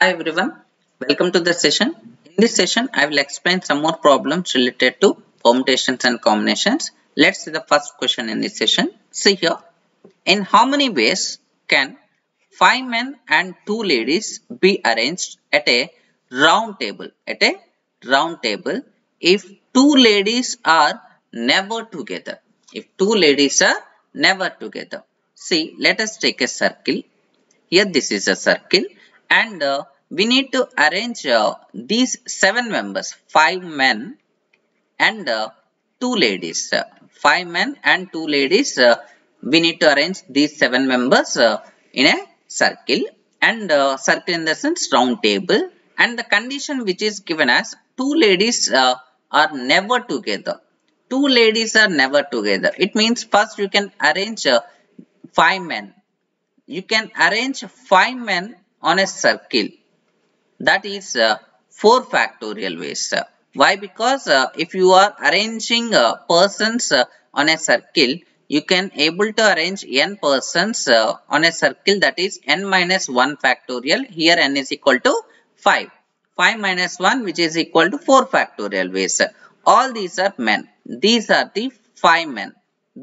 Hi everyone, welcome to the session. In this session, I will explain some more problems related to permutations and combinations. Let's see the first question in this session. See here, in how many ways can five men and two ladies be arranged at a round table? At a round table, if two ladies are never together. If two ladies are never together. See, let us take a circle. Here this is a circle and uh, we need to arrange uh, these seven members, five men and uh, two ladies. five men and two ladies. we need to arrange these seven members in a circle and circle in the sense round table and the condition which is given as two ladies are never together. Two ladies are never together. It means first you can arrange five men. You can arrange five men on a circle. That is uh, 4 factorial ways. Why? Because uh, if you are arranging uh, persons uh, on a circle, you can able to arrange n persons uh, on a circle that is n minus 1 factorial. Here n is equal to 5. 5 minus 1 which is equal to 4 factorial ways. All these are men. These are the 5 men.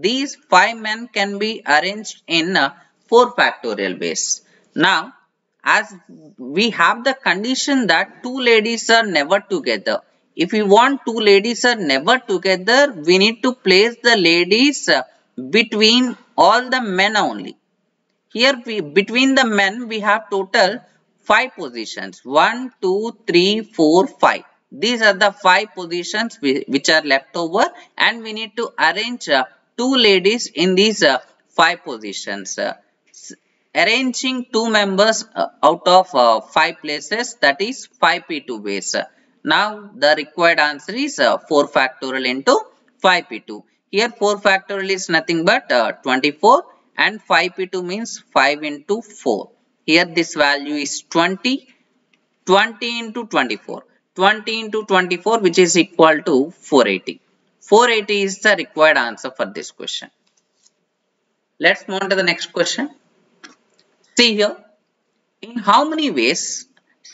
These 5 men can be arranged in uh, 4 factorial ways. Now, as we have the condition that two ladies are never together. If we want two ladies are never together, we need to place the ladies uh, between all the men only. Here we, between the men we have total 5 positions. 1, 2, 3, 4, 5. These are the 5 positions which are left over and we need to arrange uh, two ladies in these uh, 5 positions arranging two members uh, out of uh, five places that is 5p2 ways. Now the required answer is uh, 4 factorial into 5p2. Here 4 factorial is nothing but uh, 24 and 5p2 means 5 into 4. Here this value is 20. 20 into 24. 20 into 24 which is equal to 480. 480 is the required answer for this question. Let's move on to the next question. See here, in how many ways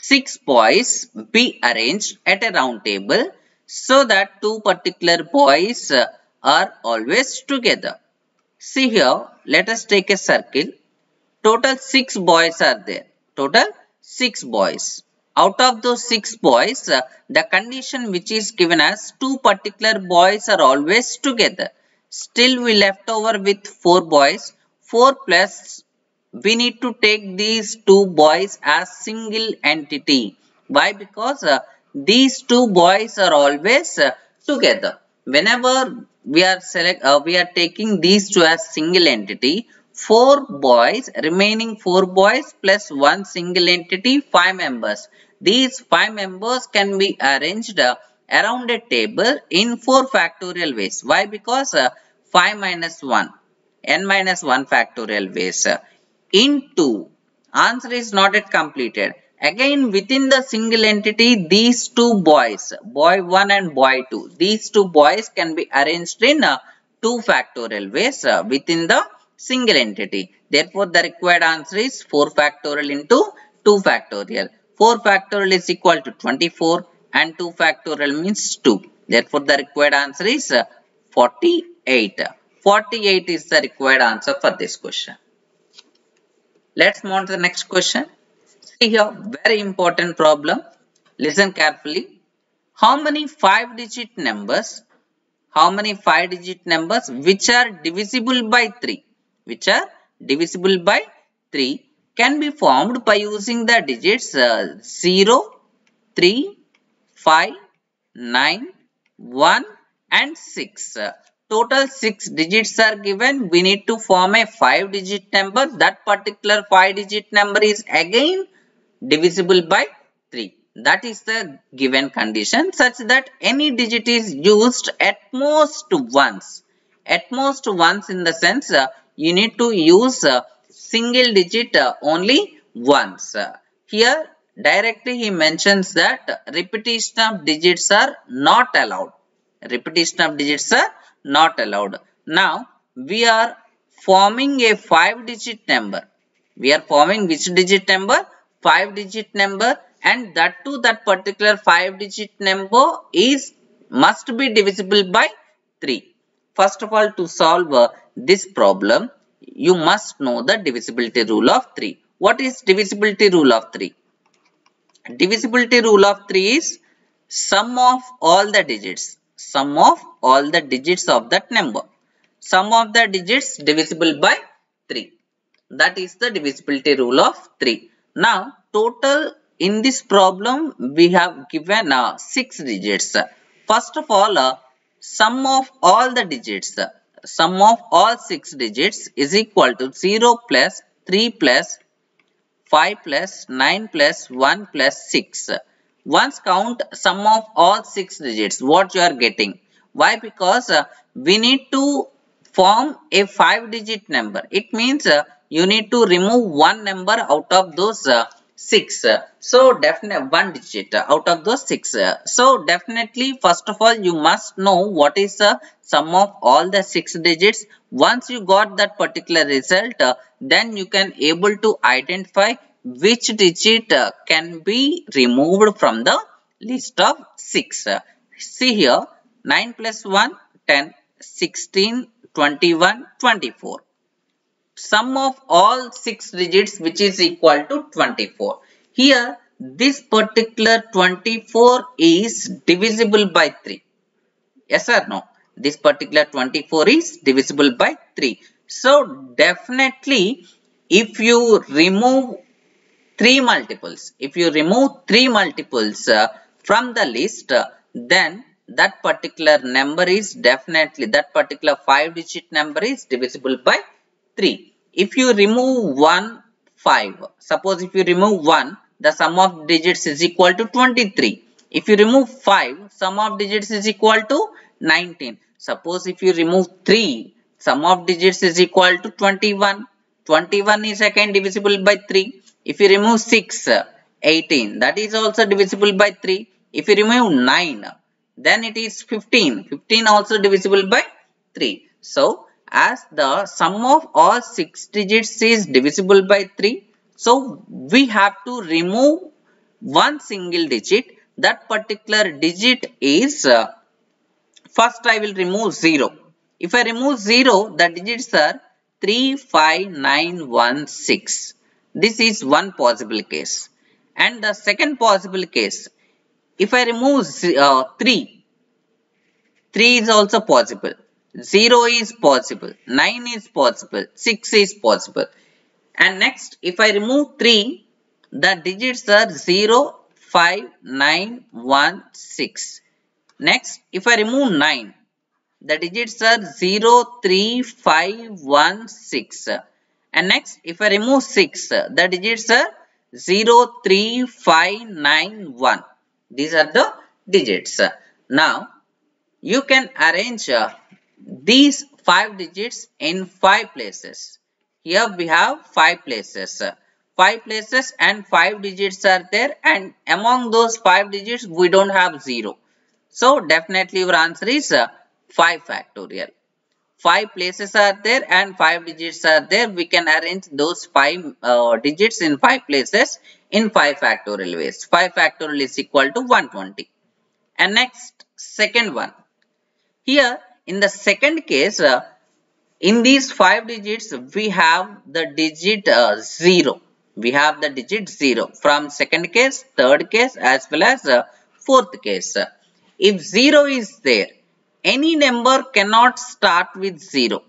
six boys be arranged at a round table so that two particular boys uh, are always together. See here, let us take a circle. Total six boys are there. Total six boys. Out of those six boys, uh, the condition which is given as two particular boys are always together. Still we left over with four boys. 4 plus we need to take these two boys as single entity. Why? Because uh, these two boys are always uh, together. Whenever we are select, uh, we are taking these two as single entity. Four boys, remaining four boys plus one single entity, five members. These five members can be arranged uh, around a table in four factorial ways. Why? Because uh, 5 minus 1, n minus 1 factorial ways into. Answer is not yet completed. Again within the single entity these two boys boy 1 and boy 2 these two boys can be arranged in uh, two factorial ways uh, within the single entity. Therefore the required answer is 4 factorial into 2 factorial 4 factorial is equal to 24 and 2 factorial means 2 therefore the required answer is uh, 48 48 is the required answer for this question Let's move on to the next question. See here, very important problem. Listen carefully. How many 5 digit numbers, how many 5 digit numbers which are divisible by 3, which are divisible by 3 can be formed by using the digits uh, 0, 3, 5, 9, 1 and 6 total 6 digits are given. We need to form a 5 digit number. That particular 5 digit number is again divisible by 3 that is the given condition such that any digit is used at most once. At most once in the sense uh, you need to use a single digit uh, only once. Here directly he mentions that repetition of digits are not allowed. Repetition of digits are not allowed. Now, we are forming a 5 digit number. We are forming which digit number? 5 digit number and that too that particular 5 digit number is must be divisible by 3. First of all to solve uh, this problem you must know the divisibility rule of 3. What is divisibility rule of 3? Divisibility rule of 3 is sum of all the digits. Sum of all the digits of that number. Sum of the digits divisible by 3. That is the divisibility rule of 3. Now total in this problem we have given uh, 6 digits. First of all uh, sum of all the digits. Sum of all 6 digits is equal to 0 plus 3 plus 5 plus 9 plus 1 plus 6. Once count sum of all 6 digits what you are getting. Why? Because uh, we need to form a 5 digit number. It means uh, you need to remove one number out of those uh, 6 so definitely one digit out of those 6 so definitely first of all you must know what is the sum of all the 6 digits once you got that particular result then you can able to identify which digit can be removed from the list of 6 see here 9 plus 1 10 16 21 24 sum of all 6 digits which is equal to 24. Here this particular 24 is divisible by 3. Yes or no? This particular 24 is divisible by 3. So definitely if you remove 3 multiples, if you remove 3 multiples uh, from the list uh, then that particular number is definitely that particular 5 digit number is divisible by 3. If you remove 1, 5. Suppose if you remove 1, the sum of digits is equal to 23. If you remove 5, sum of digits is equal to 19. Suppose if you remove 3, sum of digits is equal to 21. 21 is again divisible by 3. If you remove 6, 18. That is also divisible by 3. If you remove 9, then it is 15. 15 also divisible by 3. So, as the sum of all 6 digits is divisible by 3. So, we have to remove one single digit. That particular digit is, uh, first I will remove 0. If I remove 0, the digits are 3, 5, 9, 1, 6. This is one possible case. And the second possible case, if I remove uh, 3, 3 is also possible. 0 is possible, 9 is possible, 6 is possible. And next, if I remove 3, the digits are 0, 5, 9, 1, 6. Next, if I remove 9, the digits are 0, 3, 5, 1, 6. And next, if I remove 6, the digits are 0, 3, 5, 9, 1. These are the digits. Now, you can arrange uh, these 5 digits in 5 places. Here we have 5 places. 5 places and 5 digits are there and among those 5 digits we don't have 0. So definitely your answer is uh, 5 factorial. 5 places are there and 5 digits are there. We can arrange those 5 uh, digits in 5 places in 5 factorial ways. 5 factorial is equal to 120. And next second one. Here in the second case, uh, in these 5 digits, we have the digit uh, 0. We have the digit 0 from second case, third case as well as uh, fourth case. If 0 is there, any number cannot start with 0.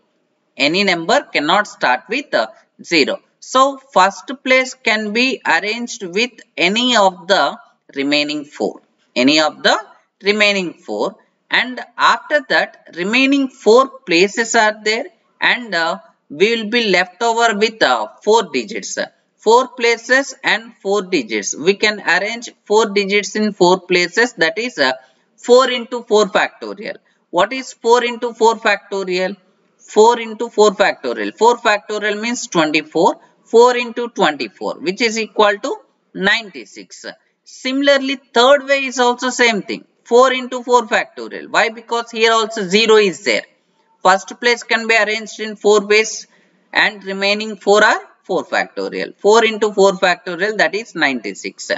Any number cannot start with uh, 0. So, first place can be arranged with any of the remaining 4. Any of the remaining 4 and after that remaining four places are there and uh, we will be left over with uh, four digits four places and four digits we can arrange four digits in four places that is uh, 4 into 4 factorial what is 4 into 4 factorial 4 into 4 factorial 4 factorial means 24 4 into 24 which is equal to 96 similarly third way is also same thing 4 into 4 factorial. Why? Because here also 0 is there. First place can be arranged in 4 ways and remaining 4 are 4 factorial. 4 into 4 factorial that is 96.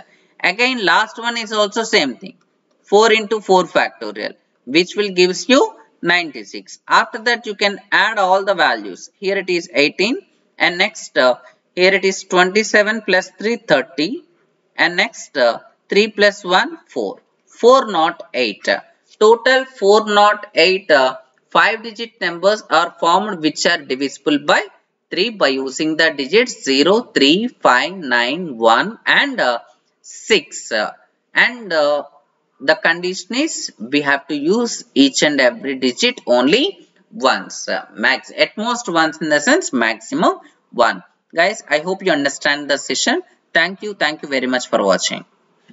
Again last one is also same thing. 4 into 4 factorial which will gives you 96. After that you can add all the values. Here it is 18 and next uh, here it is 27 plus 3 30 and next uh, 3 plus 1 4. 4 not 8. Total 4 not 8 uh, 5 digit numbers are formed which are divisible by 3 by using the digits 0, 3, 5, 9, 1 and uh, 6. and uh, the condition is we have to use each and every digit only once. Uh, max at most once in the sense maximum 1. Guys, I hope you understand the session. Thank you. Thank you very much for watching.